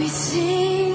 We sing.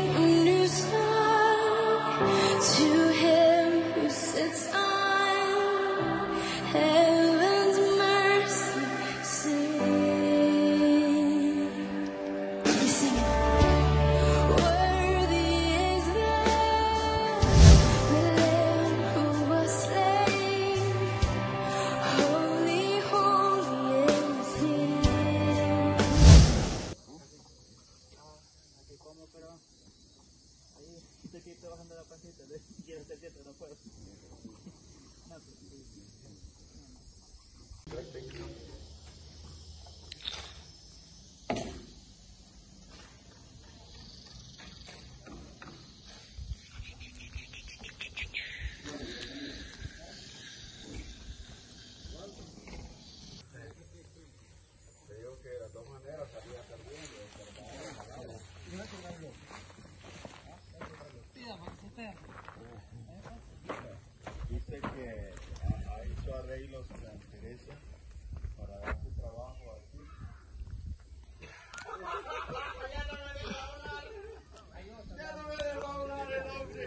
arreglos a Teresa para dar su trabajo aquí. Ya no me dejó hablar. Ya no me dejó hablar el hombre.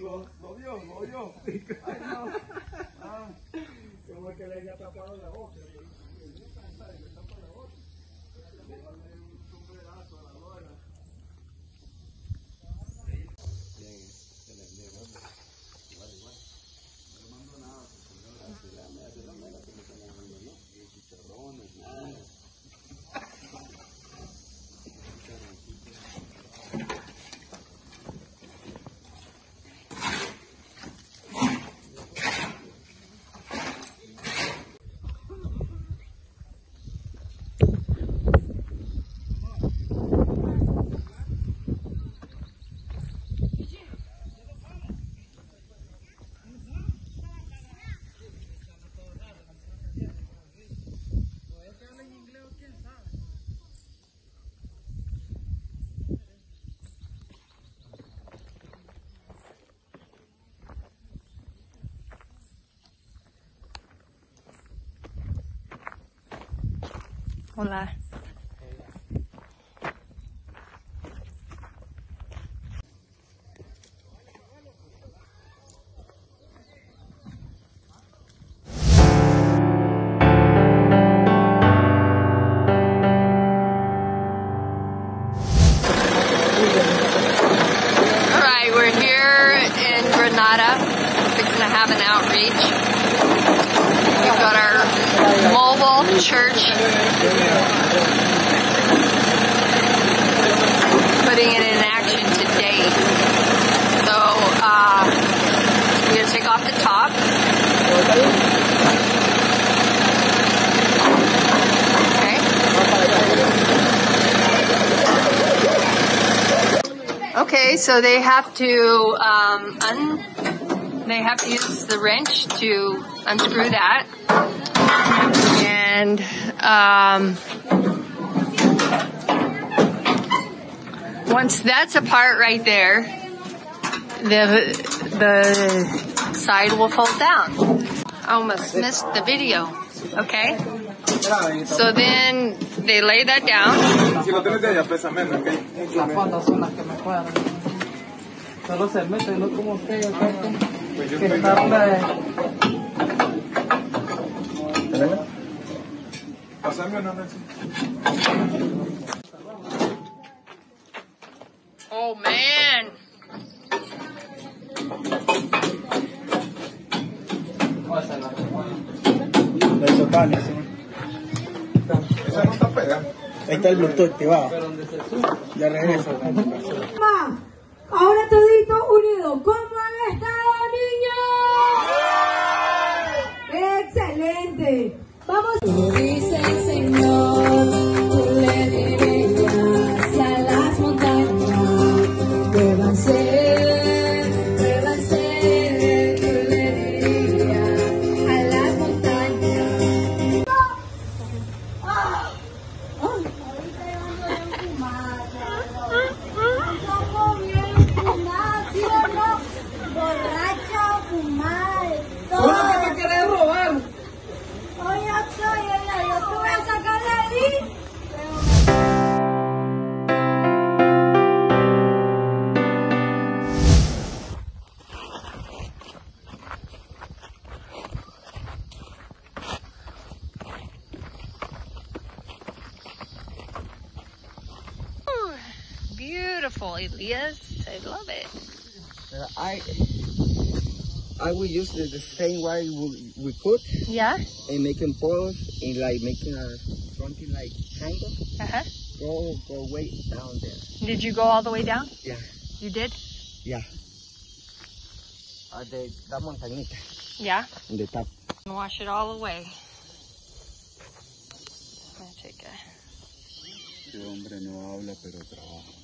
Lo, lo vio, lo vio. Ay, no. Ah, como que le había tapado la boca. Hola. Church putting it in action today. So uh, we're gonna take off the top. Okay. Okay, so they have to um, un- they have to use the wrench to unscrew that, and um, once that's apart right there, the the side will fold down. I almost missed the video. Okay, so then they lay that down. Pasame una, Nancy. Oh, man. Los chocales, ¿sí? Esa no está pegada. Ahí está el Bluetooth activado. Ya regreso. Ma, ahora todito unido. ¿Cómo han estado, niños? ¡Excelente! Vamos. Beautiful, Elias. I love it. Uh, I I will use the, the same way we, we could Yeah? and making balls and like making a something like handle. Uh-huh. Go go way down there. Did you go all the way down? Yeah. You did? Yeah. Uh, the that montañita Yeah. in the top. And wash it all away. I'm gonna take a Ese hombre no habla, pero trabaja.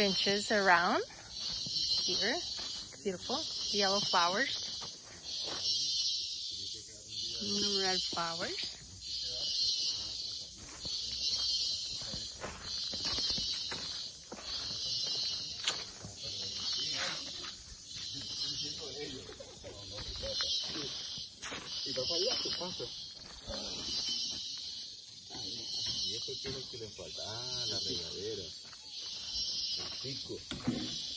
benches around here. Beautiful. Yellow flowers. Red flowers. Ah, la regadera. Rico.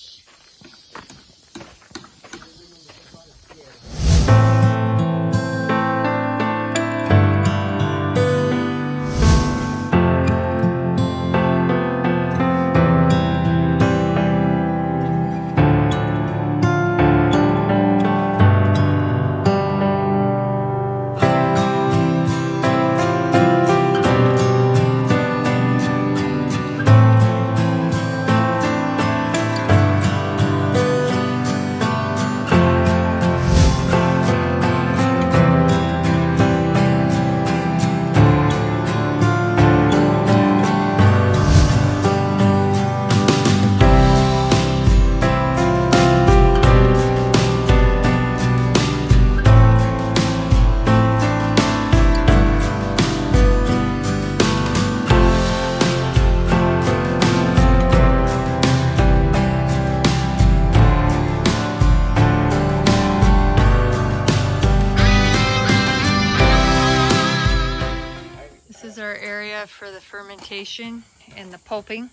Fermentation and the pulping.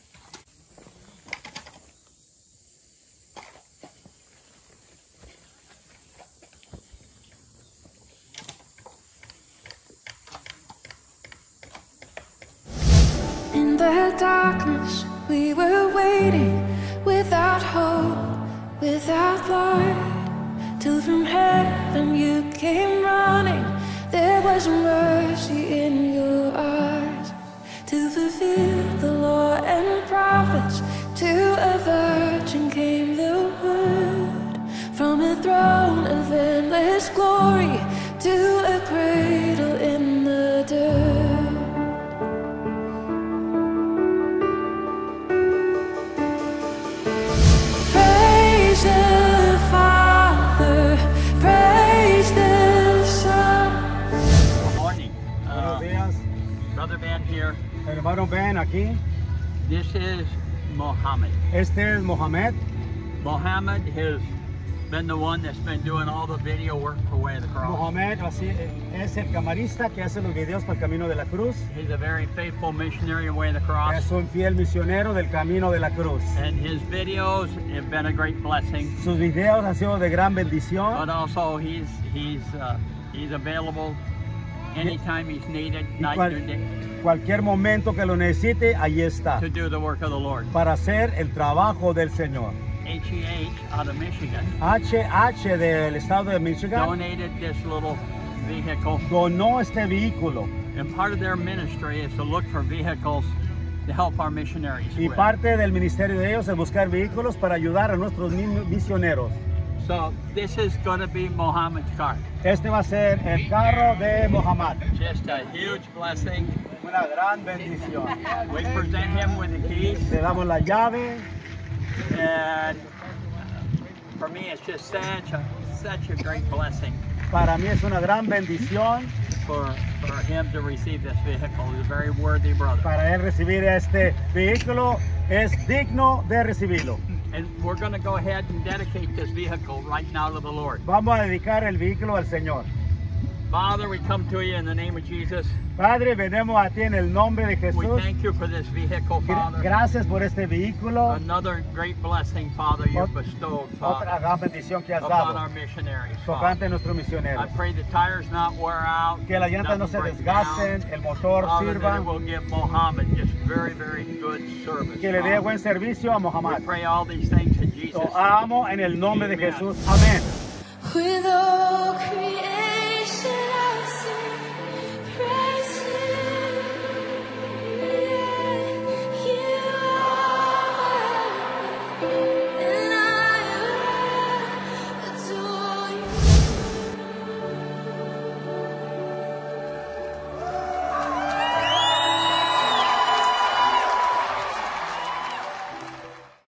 In the darkness, we were waiting without hope, without light. Till from heaven you came running. There was mercy in your to the law and prophets. To a virgin came the word from a throne of endless glory to here. hermano Ben aquí. This is Mohammed. Este es Mohamed. Mohammed has been the one that's been doing all the video work for Way of the Cross. Mohamed así, es el camarista que hace los videos para el Camino de la Cruz. He's a very faithful missionary of Way of the Cross. Es un fiel misionero del Camino de la Cruz. And his videos have been a great blessing. Sus videos han sido de gran bendición. But also he's he's uh, he's available anytime he's needed, night cual- or day, cualquier momento que lo necesite, ahí está. to do the work of the Lord. Para hacer el trabajo del Señor. HEH out of Michigan HH del estado de Michigan donated this little vehicle donó este vehículo. And part of their ministry is to look for vehicles to help our missionaries. Y with. parte del ministerio de ellos es buscar vehículos para ayudar a nuestros mi- misioneros. So this is going to be Mohammed's car. Este va a ser el carro de Mohammed. Just a huge blessing. Una gran bendición. We present him with the keys, Le damos la llave. and for me, it's just such a such a great blessing Para mí es una gran bendición for for him to receive this vehicle. He's a very worthy brother. para él recibir este vehículo. es digno de recibirlo. And we're going to go ahead and dedicate this vehicle right now to the Lord. Vamos a dedicar el vehículo al Señor. Father, we come to you in the name of Jesus. Padre, venimos a ti en el nombre de We Jesús. thank you for this vehicle, Father. Gracias por este vehículo. Another great blessing, Father, you've bestowed, Otra Father, gran bendición que has upon our dado. missionaries. Father. Tocante a nuestros I pray the tires not wear out, Que las llantas no se down. el motor Father, that sirva. it will give Mohammed just very, very good service. Que le dé buen servicio a We Mohammed. pray all these things in Jesus' Lo amo en el nombre de Amen. Jesús. Amén. With all creation.